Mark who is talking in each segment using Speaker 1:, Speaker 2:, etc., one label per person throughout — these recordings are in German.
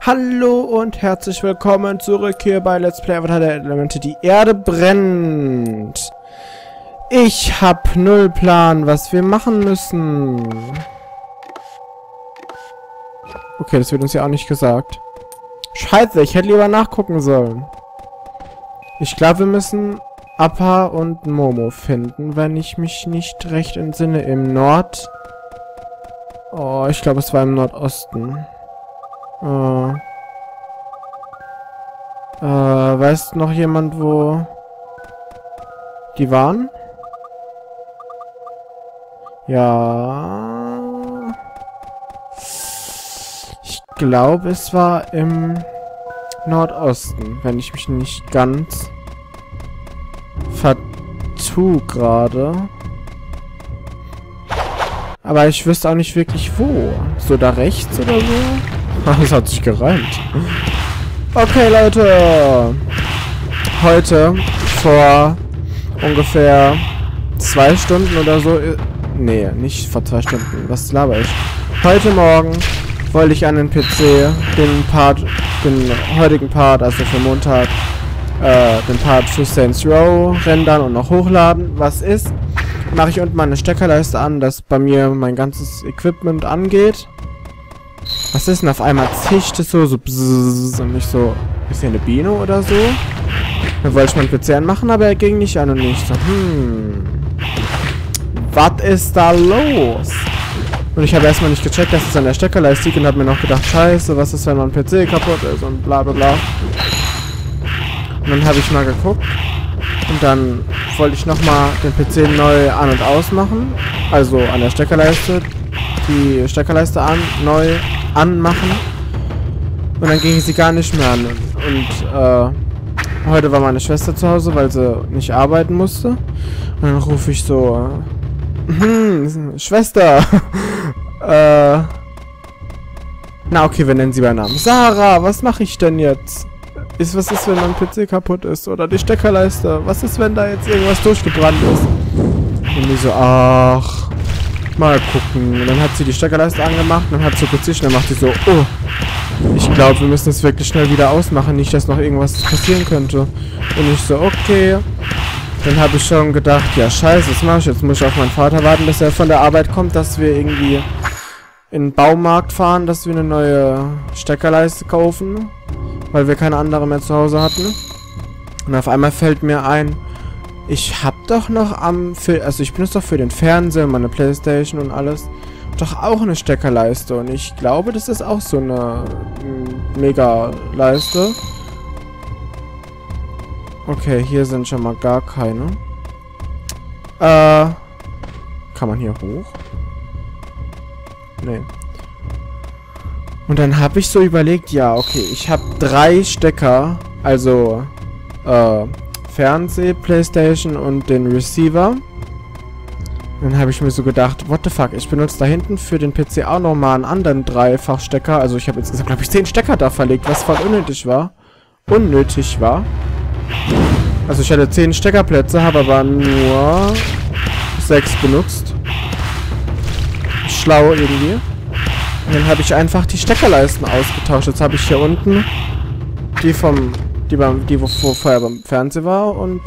Speaker 1: Hallo und herzlich willkommen zurück hier bei Let's Play Avatar der Elemente. Die Erde brennt. Ich hab null Plan, was wir machen müssen. Okay, das wird uns ja auch nicht gesagt. Scheiße, ich hätte lieber nachgucken sollen. Ich glaube, wir müssen Appa und Momo finden, wenn ich mich nicht recht entsinne. Im Nord... Oh, ich glaube, es war im Nordosten. Äh, äh, weiß noch jemand, wo die waren? Ja. Ich glaube, es war im Nordosten, wenn ich mich nicht ganz vertu gerade. Aber ich wüsste auch nicht wirklich wo. So da rechts oder so? das hat sich gereimt. Okay, Leute. Heute vor ungefähr zwei Stunden oder so. Nee, nicht vor zwei Stunden. Was laber ich? Heute Morgen wollte ich an den PC den Part, den heutigen Part, also für Montag, äh, den Part für Saints Row rendern und noch hochladen. Was ist? Mache ich unten meine Steckerleiste an, dass bei mir mein ganzes Equipment angeht. Was ist denn auf einmal zischt es so, so bzzz, und nicht so, ist hier eine Biene oder so? Dann wollte ich meinen PC anmachen, aber er ging nicht an und nicht so, hm. Was ist da los? Und ich habe erstmal nicht gecheckt, dass es an der Steckerleiste liegt und habe mir noch gedacht, scheiße, was ist, wenn mein PC kaputt ist und bla bla bla. Und dann habe ich mal geguckt und dann wollte ich nochmal den PC neu an- und ausmachen. Also an der Steckerleiste die Steckerleiste an, neu anmachen. Und dann ging sie gar nicht mehr an. Und äh, heute war meine Schwester zu Hause, weil sie nicht arbeiten musste. Und dann rufe ich so, hm, Schwester, äh, na okay, wir nennen sie beim Namen. Sarah, was mache ich denn jetzt? Ist, was ist, wenn mein PC kaputt ist? Oder die Steckerleiste? Was ist, wenn da jetzt irgendwas durchgebrannt ist? Und die so, ach, Mal gucken. Und dann hat sie die Steckerleiste angemacht und dann hat sie kurz und dann macht sie so, oh. Ich glaube, wir müssen es wirklich schnell wieder ausmachen, nicht, dass noch irgendwas passieren könnte. Und ich so, okay. Dann habe ich schon gedacht, ja scheiße, was mache ich jetzt? Muss ich auf meinen Vater warten, bis er von der Arbeit kommt, dass wir irgendwie in den Baumarkt fahren, dass wir eine neue Steckerleiste kaufen. Weil wir keine andere mehr zu Hause hatten. Und auf einmal fällt mir ein, ich hab doch noch am... Also ich benutze doch für den Fernseher, meine Playstation und alles doch auch eine Steckerleiste. Und ich glaube, das ist auch so eine Mega-Leiste. Okay, hier sind schon mal gar keine. Äh... Kann man hier hoch? Nee. Und dann habe ich so überlegt, ja, okay, ich habe drei Stecker, also, äh, Fernseh, Playstation und den Receiver. Dann habe ich mir so gedacht, what the fuck, ich benutze da hinten für den PC auch nochmal einen anderen Dreifachstecker. Also ich habe insgesamt, glaube ich, zehn Stecker da verlegt, was voll unnötig war. Unnötig war. Also ich hatte zehn Steckerplätze, habe aber nur sechs benutzt. Schlau irgendwie. Und dann habe ich einfach die Steckerleisten ausgetauscht. Jetzt habe ich hier unten die vom die, beim, die wo, wo vorher beim Fernseher war und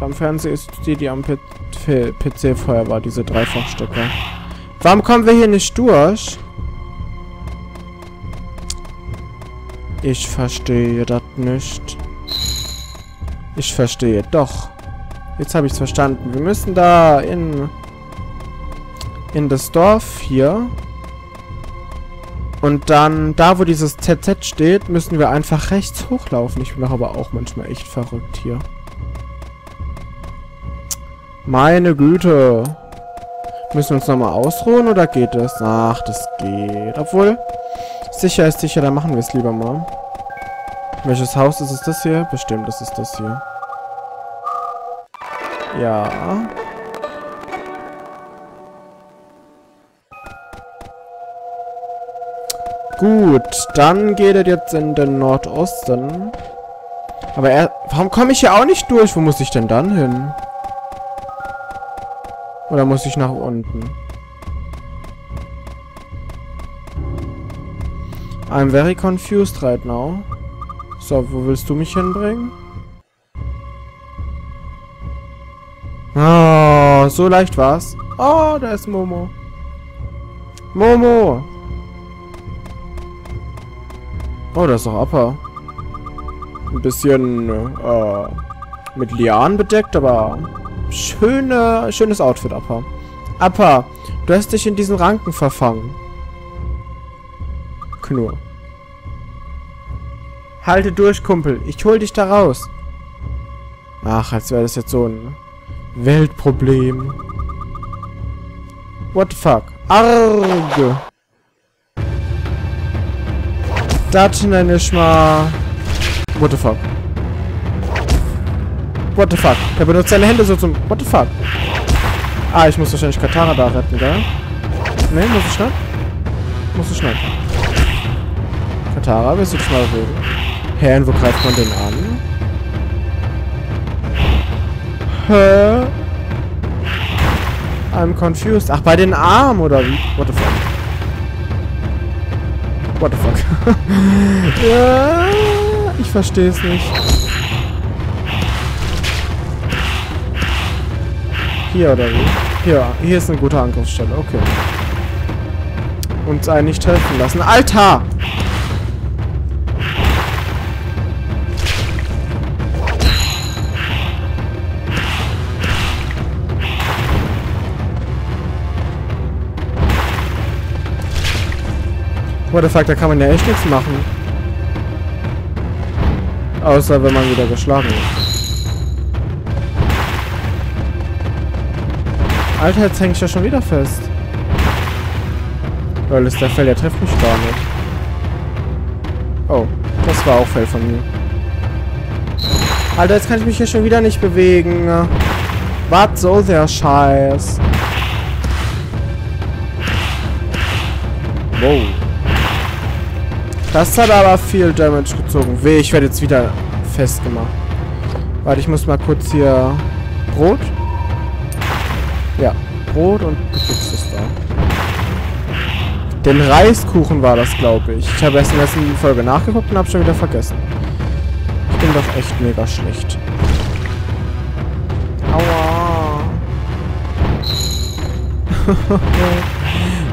Speaker 1: beim Fernseher ist die, die am P PC vorher war, diese Dreifachstecker. Warum kommen wir hier nicht durch? Ich verstehe das nicht. Ich verstehe doch. Jetzt habe ich es verstanden. Wir müssen da in in das Dorf hier und dann, da wo dieses ZZ steht, müssen wir einfach rechts hochlaufen. Ich bin doch aber auch manchmal echt verrückt hier. Meine Güte. Müssen wir uns nochmal ausruhen oder geht das? Ach, das geht. Obwohl, sicher ist sicher, dann machen wir es lieber mal. Welches Haus ist es das hier? Bestimmt, das ist das hier. Ja. Gut, dann geht er jetzt in den Nordosten. Aber er... Warum komme ich hier auch nicht durch? Wo muss ich denn dann hin? Oder muss ich nach unten? I'm very confused right now. So, wo willst du mich hinbringen? Oh, so leicht war's. Oh, da ist Momo. Momo! Oh, da ist auch Appa. Ein bisschen äh, mit Lianen bedeckt, aber schöne, schönes Outfit, Appa. Appa, du hast dich in diesen Ranken verfangen. Knurr. Halte durch, Kumpel. Ich hol dich da raus. Ach, als wäre das jetzt so ein Weltproblem. What the fuck? Arg! Das nenne ich mal... What the fuck? What the fuck? Der benutzt seine Hände so zum... What the fuck? Ah, ich muss wahrscheinlich Katara da retten, gell? Ne, muss ich nicht? Muss ich nicht. Katara, willst du dich mal reden? Hä, wo greift man den an? Hä? I'm confused. Ach, bei den Armen, oder wie? What the fuck? What the fuck? ja, ich verstehe es nicht. Hier, oder wie? Hier, hier ist eine gute Angriffsstelle. Okay. Uns einen nicht helfen lassen. Alter! What the fuck, da kann man ja echt nichts machen. Außer wenn man wieder geschlagen wird. Alter, jetzt hänge ich ja schon wieder fest. Weil ist der Fell, der trifft mich gar nicht. Oh, das war auch Fell von mir. Alter, jetzt kann ich mich hier schon wieder nicht bewegen. Was soll der Scheiß? Wow. Das hat aber viel Damage gezogen. Weh, ich werde jetzt wieder festgemacht. Warte, ich muss mal kurz hier... Brot? Ja, Brot und du kriegst es da. Den Reiskuchen war das, glaube ich. Ich habe erst in der letzten Folge nachgeguckt und habe schon wieder vergessen. Ich bin doch echt mega schlecht. Aua.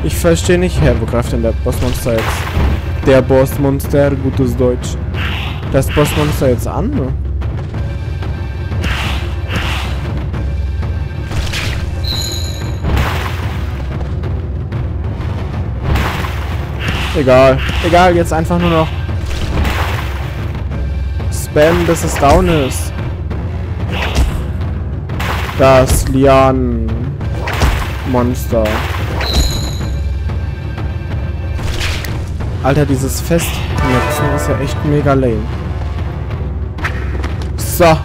Speaker 1: ich verstehe nicht, Herr, wo greift denn der Bossmonster jetzt? Der Bossmonster, gutes Deutsch. Das Bossmonster jetzt an? Ne? Egal. Egal, jetzt einfach nur noch Spam, bis es down ist. Das Lian-Monster. Alter, dieses Festnetzen ist ja echt mega lame. So.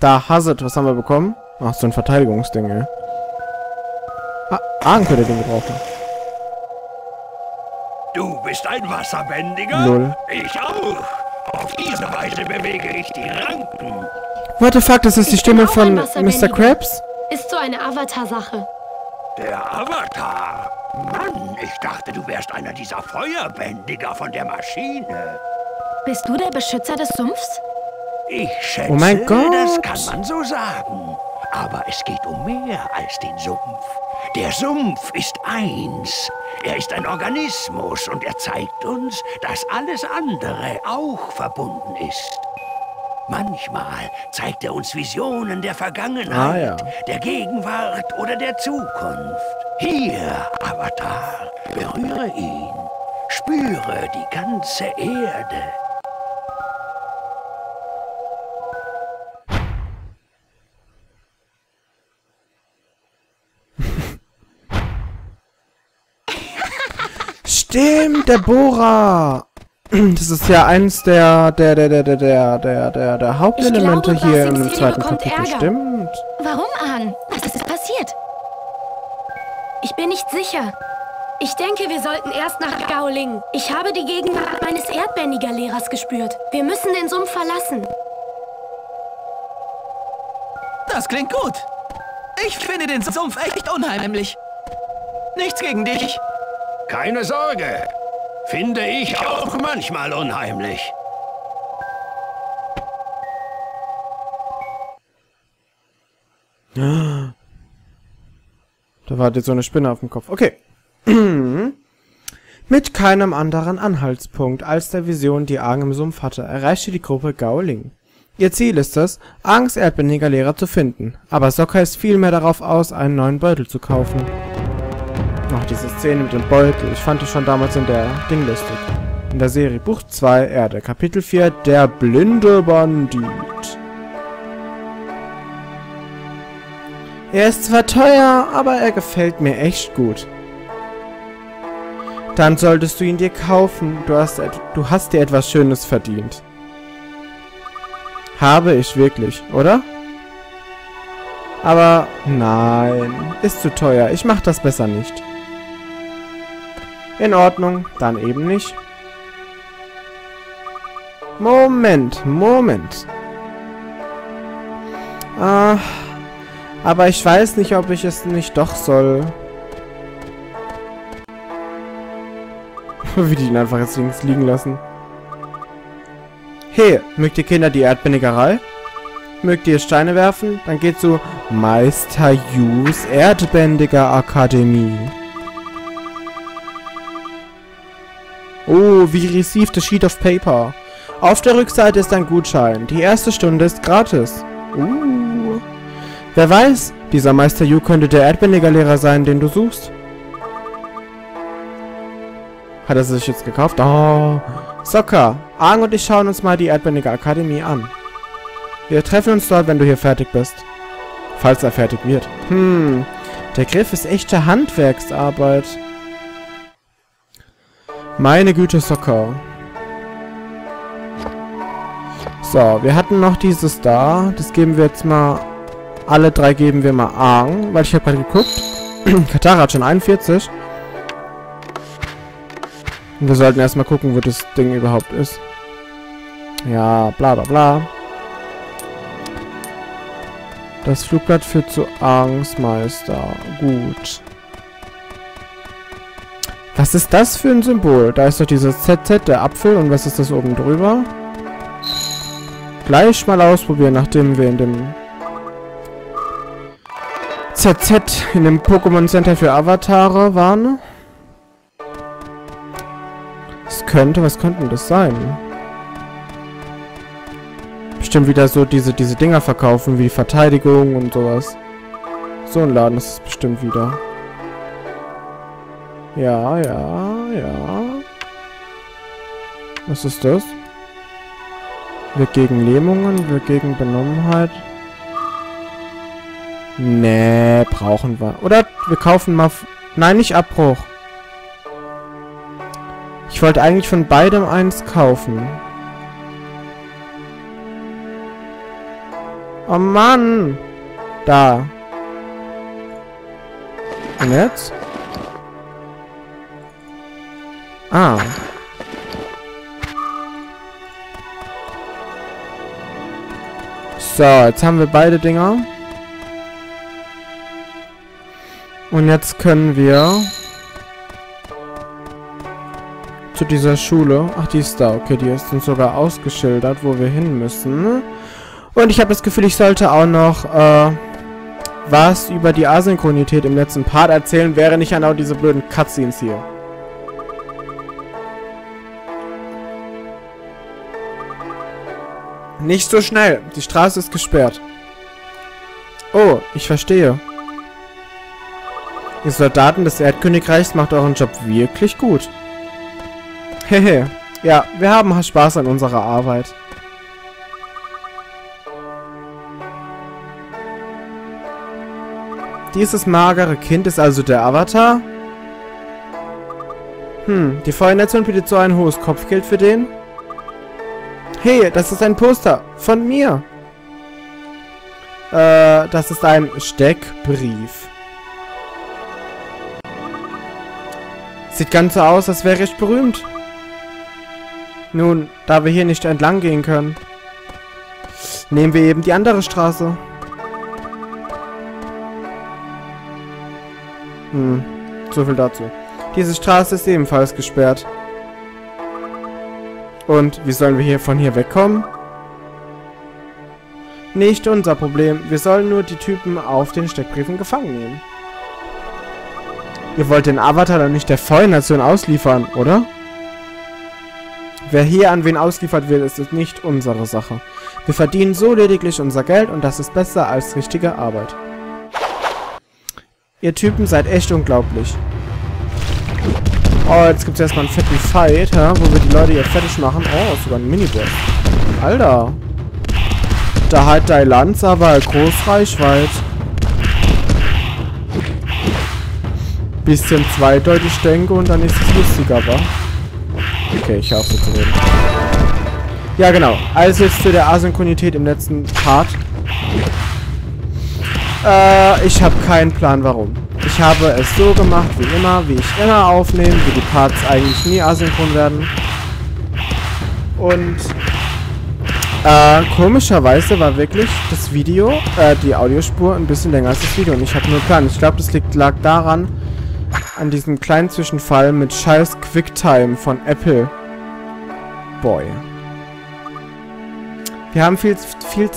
Speaker 1: Da, Hazard. Was haben wir bekommen? Ach, so ein Verteidigungsding, ey. Ah, Anke, der den gebraucht hat.
Speaker 2: Du bist ein Wasserbändiger?
Speaker 1: Null.
Speaker 2: Ich auch. Auf diese Weise bewege ich die Ranken.
Speaker 1: What the fuck, das ist die
Speaker 3: Ich
Speaker 1: Stimme
Speaker 3: auch ein
Speaker 1: von. Mr. Krabs?
Speaker 3: Ist so eine Avatar-Sache.
Speaker 2: Der Avatar. Mann, ich dachte, du wärst einer dieser Feuerbändiger von der Maschine.
Speaker 3: Bist du der Beschützer des Sumpfs?
Speaker 2: Ich schätze,
Speaker 1: Oh mein Gott.
Speaker 2: das kann man so sagen. Aber es geht um mehr als den Sumpf. Der Sumpf ist eins. Er ist ein Organismus und er zeigt uns, dass alles andere auch verbunden ist. Manchmal zeigt er uns Visionen der Vergangenheit,
Speaker 1: Ah, ja.
Speaker 2: der Gegenwart oder der Zukunft. Hier, Avatar, berühre ihn. Spüre die ganze Erde.
Speaker 1: Stimmt, der Bohrer. Das ist ja eins der der der der der der der der, der Hauptelemente
Speaker 3: glaube,
Speaker 1: hier im
Speaker 3: City
Speaker 1: zweiten Kapitel. Stimmt.
Speaker 3: Warum, Ahn? Was ist passiert? Ich bin nicht sicher. Ich denke, wir sollten erst nach Gaoling. Ich habe die Gegenwart meines Erdbändiger-Lehrers gespürt. Wir müssen den Sumpf verlassen.
Speaker 4: Das klingt gut. Ich finde den Sumpf echt unheimlich. Nichts gegen dich.
Speaker 2: Keine Sorge. Finde ich auch manchmal unheimlich.
Speaker 1: Da war jetzt so eine Spinne auf dem Kopf. Okay. Mit keinem anderen Anhaltspunkt als der Vision, die Aang im Sumpf hatte, erreichte die Gruppe Gaoling. Ihr Ziel ist es, Aangs erdbändiger Lehrer zu finden, aber Sokka ist vielmehr darauf aus, einen neuen Beutel zu kaufen. Ach, diese Szene mit dem Beutel, ich fand die schon damals in der Ding lustig. In der Serie Buch 2 Erde, Kapitel 4, Der blinde Bandit. Er ist zwar teuer, aber er gefällt mir echt gut. Dann solltest du ihn dir kaufen. Du hast, du hast dir etwas Schönes verdient. Habe ich wirklich, oder? Aber nein, ist zu teuer. Ich mach das besser nicht. In Ordnung, dann eben nicht. Moment, Moment. Ah, aber ich weiß nicht, ob ich es nicht doch soll. Wie die ihn einfach jetzt links liegen lassen. Hey, mögt ihr Kinder die Erdbändigerei? Mögt ihr Steine werfen? Dann geht zu Meister Yus Erdbändiger Akademie. Oh, wie received a sheet of paper. Auf der Rückseite ist ein Gutschein. Die erste Stunde ist gratis. Uh. Wer weiß, dieser Meister Yu könnte der Erdbändigerlehrer sein, den du suchst. Hat er sich jetzt gekauft? Oh. Sokka, Aang und ich schauen uns mal die Erdbändiger Akademie an. Wir treffen uns dort, wenn du hier fertig bist. Falls er fertig wird. Hm, der Griff ist echte Handwerksarbeit. Meine Güte, Sokka. So, wir hatten noch dieses da. Das geben wir jetzt mal... Alle drei geben wir mal Aang, weil ich habe gerade geguckt. Katara hat schon 41. Und wir sollten erstmal gucken, wo das Ding überhaupt ist. Ja, bla bla bla. Das Flugblatt führt zu Angstmeister. Gut. Was ist das für ein Symbol? Da ist doch dieses ZZ, der Apfel. Und was ist das oben drüber? Gleich mal ausprobieren, nachdem wir in dem ZZ in dem Pokémon Center für Avatare waren. Es könnte, was könnten das sein? Bestimmt wieder so diese, diese Dinger verkaufen, wie Verteidigung und sowas. So ein Laden ist es bestimmt wieder. Ja, ja, ja. Was ist das? Wir gegen Lähmungen, wir gegen Benommenheit. Nee, brauchen wir. Oder wir kaufen mal... Nein, nicht Abbruch. Ich wollte eigentlich von beidem eins kaufen. Oh Mann! Da. Und jetzt? Ah. So, jetzt haben wir beide Dinger. Und jetzt können wir zu dieser Schule. Ach, die ist da. Okay, die ist uns sogar ausgeschildert, wo wir hin müssen. Und ich habe das Gefühl, ich sollte auch noch äh, was über die Asynchronität im letzten Part erzählen, wäre nicht genau diese blöden Cutscenes hier. Nicht so schnell. Die Straße ist gesperrt. Oh, ich verstehe. Ihr Soldaten des Erdkönigreichs macht euren Job wirklich gut. Hehe. ja, wir haben Spaß an unserer Arbeit. Dieses magere Kind ist also der Avatar? Hm, die Feuernation bietet so ein hohes Kopfgeld für den? Hey, das ist ein Poster von mir. Äh, das ist ein Steckbrief. Sieht ganz so aus, als wäre ich berühmt. Nun, da wir hier nicht entlang gehen können, nehmen wir eben die andere Straße. Hm, so viel dazu. Diese Straße ist ebenfalls gesperrt. Und wie sollen wir hier von hier wegkommen? Nicht unser Problem. Wir sollen nur die Typen auf den Steckbriefen gefangen nehmen. Ihr wollt den Avatar dann nicht der Feuernation ausliefern, oder? Wer hier an wen ausliefert wird, ist nicht unsere Sache. Wir verdienen so lediglich unser Geld und das ist besser als richtige Arbeit. Ihr Typen seid echt unglaublich. Oh, jetzt gibt es erstmal einen fetten Fight, ja, wo wir die Leute hier fertig machen. Oh, sogar ein Miniboss. Alter. Da hat dein Lanz aber Großreichweite. Bisschen zweideutig denke und dann ist es lustiger, wa? Okay, ich hoffe zu reden. Ja, genau. Also jetzt zu der Asynchronität im letzten Part. Äh, ich habe keinen Plan, warum. Ich habe es so gemacht, wie immer, wie ich immer aufnehme, wie die Parts eigentlich nie asynchron werden. Und äh, komischerweise war wirklich das Video, äh, die Audiospur ein bisschen länger als das Video. Und ich habe nur Plan. Ich glaube, das liegt, lag daran, an diesem kleinen Zwischenfall mit scheiß QuickTime von Apple. Boy. Wir haben viel, viel,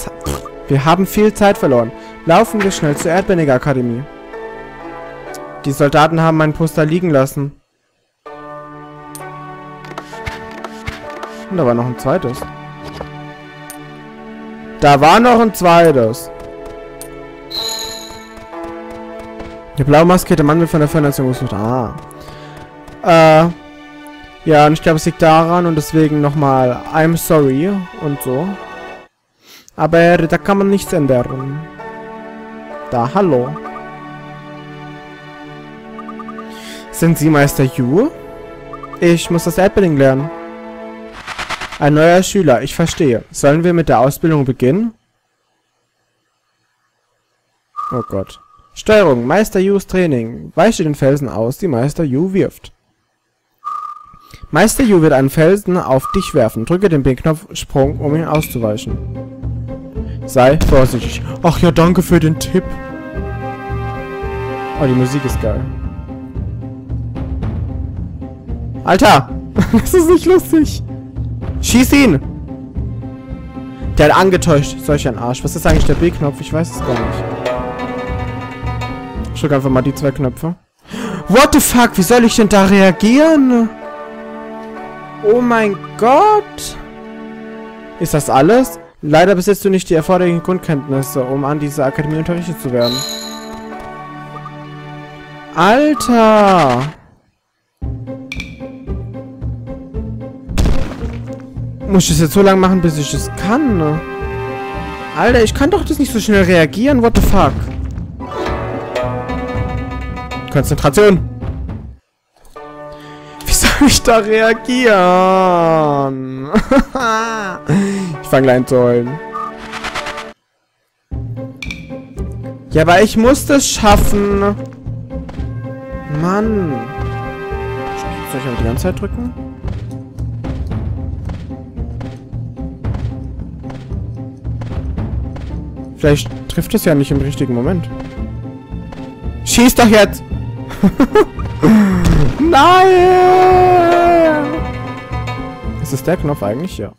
Speaker 1: wir haben viel Zeit verloren. Laufen wir schnell zur Erdbändiger Akademie. Die Soldaten haben mein Poster liegen lassen. Und da war noch ein zweites. Da war noch ein zweites. Der blaumaskierte Mann wird von der Föderation gesucht. Ah. Äh. Ja, und ich glaube, es liegt daran und deswegen nochmal I'm sorry und so. Aber da kann man nichts ändern. Da, hallo. Sind Sie Meister Yu? Ich muss das Erdbending lernen. Ein neuer Schüler, ich verstehe. Sollen wir mit der Ausbildung beginnen? Oh Gott. Steuerung, Meister Yus Training. Weiche den Felsen aus, die Meister Yu wirft. Meister Yu wird einen Felsen auf dich werfen. Drücke den B-Knopf Sprung, um ihn auszuweichen. Sei vorsichtig. Ach ja, danke für den Tipp. Oh, die Musik ist geil. Alter! das ist nicht lustig. Schieß ihn! Der hat angetäuscht. Solch ein Arsch. Was ist eigentlich der B-Knopf? Ich weiß es gar nicht. Ich drück einfach mal die zwei Knöpfe. What the fuck? Wie soll ich denn da reagieren? Oh mein Gott. Ist das alles? Leider besitzt du nicht die erforderlichen Grundkenntnisse, um an dieser Akademie unterrichtet zu werden. Alter! Muss ich das jetzt so lange machen, bis ich es kann? Ne? Alter, ich kann doch das nicht so schnell reagieren. What the fuck? Konzentration. Wie soll ich da reagieren? ich fange gleich zu heulen. Ja, aber ich muss das schaffen. Mann. Soll ich aber die ganze Zeit drücken? Vielleicht trifft es ja nicht im richtigen Moment. Schieß doch jetzt! Nein! Ist es der Knopf eigentlich? Ja.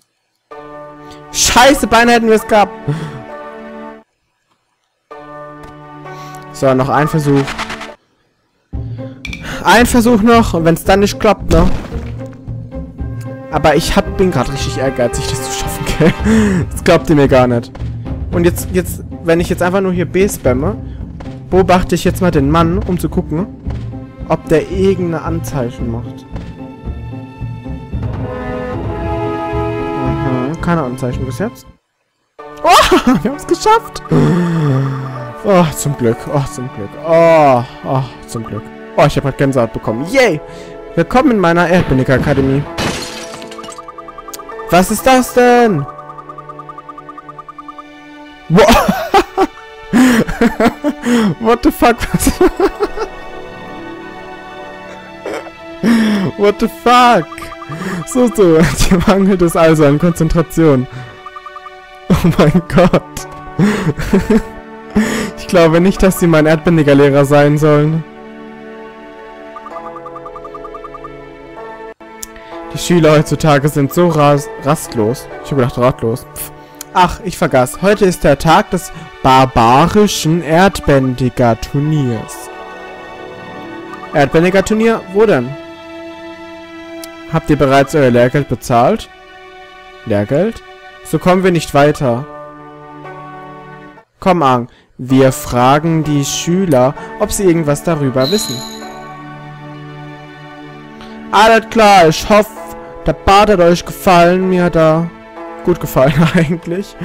Speaker 1: Scheiße, Beine hätten wir es gehabt. So, noch ein Versuch. Ein Versuch noch. Und wenn es dann nicht klappt, ne? Aber ich hab, bin gerade richtig ehrgeizig, das zu schaffen, gell? Das glaubt ihr mir gar nicht. Und jetzt, jetzt, wenn ich jetzt einfach nur hier B spamme, beobachte ich jetzt mal den Mann, um zu gucken, ob der irgendeine Anzeichen macht. Mhm, keine Anzeichen bis jetzt. Oh, wir haben es geschafft. Oh, zum Glück. Oh, zum Glück. Oh, oh, zum Glück. Oh, ich habe halt Gänsehaut bekommen. Yay! Willkommen in meiner Erdbenig-Akademie. Was ist das denn? What the fuck? What the fuck? So, so. Dir mangelt es also an Konzentration. Oh mein Gott. ich glaube nicht, dass sie mein erdbändiger Lehrer sein sollen. Die Schüler heutzutage sind so ras rastlos. Ich habe gedacht, ratlos. Pff. Ach, ich vergaß. Heute ist der Tag des barbarischen Erdbändiger-Turniers. Erdbändiger-Turnier? Wo denn? Habt ihr bereits euer Lehrgeld bezahlt? Lehrgeld? So kommen wir nicht weiter. Komm an, wir fragen die Schüler, ob sie irgendwas darüber wissen. Alles klar, ich hoffe, der Bad hat euch gefallen. Mir er gut gefallen eigentlich.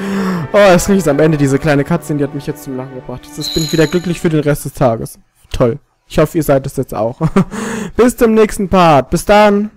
Speaker 1: Oh, es ist am Ende diese kleine Katze, die hat mich jetzt zum Lachen gebracht. Ich bin wieder glücklich für den Rest des Tages. Toll. Ich hoffe, ihr seid es jetzt auch. Bis zum nächsten Part. Bis dann.